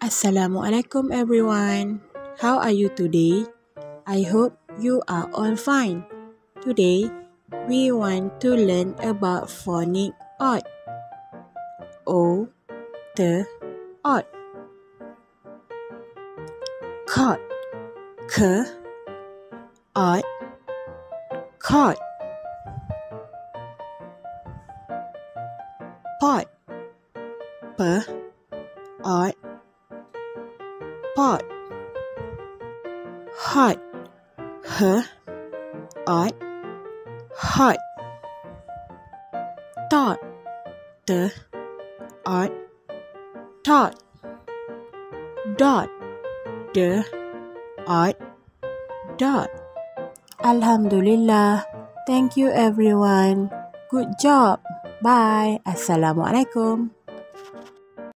Assalamualaikum everyone. How are you today? I hope you are all fine. Today we want to learn about phonic odd. O the odd. Cot. K odd. Cot. Pot. P odd pot hot. H hot. Hot. Thought. The art thought. Dot. The art dot. Alhamdulillah. Thank you everyone. Good job. Bye. Assalamualaikum